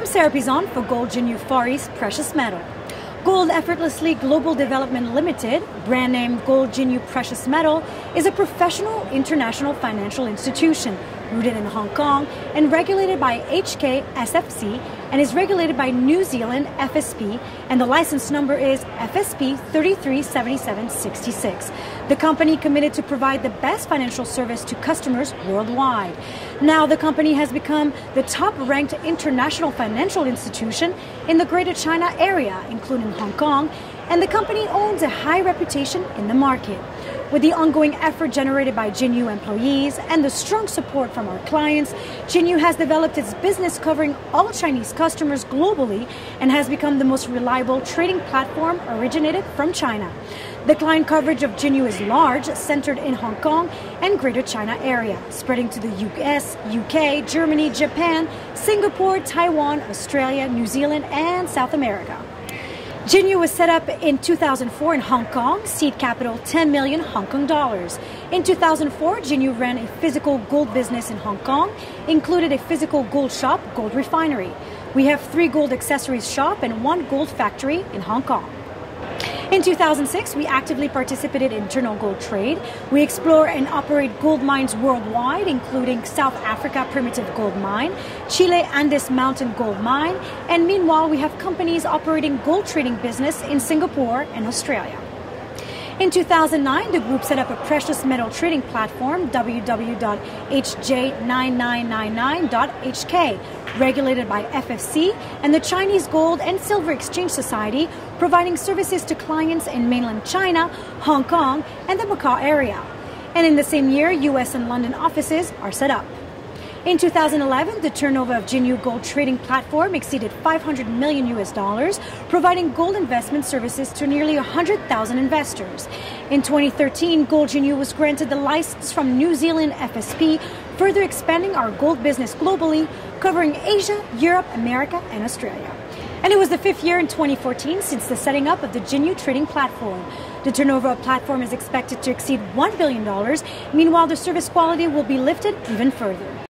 I'm Sarah for Gold Jinyu Far East Precious Metal. Gold Effortlessly Global Development Limited, brand name Gold Jinyu Precious Metal, is a professional international financial institution rooted in Hong Kong and regulated by HK SFC and is regulated by New Zealand FSP and the license number is FSP 337766. The company committed to provide the best financial service to customers worldwide. Now the company has become the top ranked international financial institution in the Greater China area including Hong Kong and the company owns a high reputation in the market. With the ongoing effort generated by Jinyu employees and the strong support from our clients, Jinyu has developed its business covering all Chinese customers globally and has become the most reliable trading platform originated from China. The client coverage of Jinyu is large, centered in Hong Kong and Greater China area, spreading to the US, UK, Germany, Japan, Singapore, Taiwan, Australia, New Zealand, and South America. Jinyu was set up in 2004 in Hong Kong, seed capital 10 million Hong Kong dollars. In 2004, Jinyu ran a physical gold business in Hong Kong, included a physical gold shop, gold refinery. We have three gold accessories shop and one gold factory in Hong Kong. In 2006, we actively participated in internal gold trade. We explore and operate gold mines worldwide, including South Africa Primitive Gold Mine, Chile Andes Mountain Gold Mine, and meanwhile, we have companies operating gold trading business in Singapore and Australia. In 2009, the group set up a precious metal trading platform, www.hj9999.hk, regulated by FFC and the Chinese Gold and Silver Exchange Society, providing services to clients in mainland China, Hong Kong, and the Macau area. And in the same year, US and London offices are set up. In 2011, the turnover of Jinyu Gold trading platform exceeded 500 million US dollars, providing gold investment services to nearly 100,000 investors. In 2013, Gold Jinyu was granted the license from New Zealand FSP, further expanding our gold business globally, covering Asia, Europe, America, and Australia. And it was the fifth year in 2014 since the setting up of the Jinyu trading platform. The turnover of platform is expected to exceed $1 billion. Meanwhile, the service quality will be lifted even further.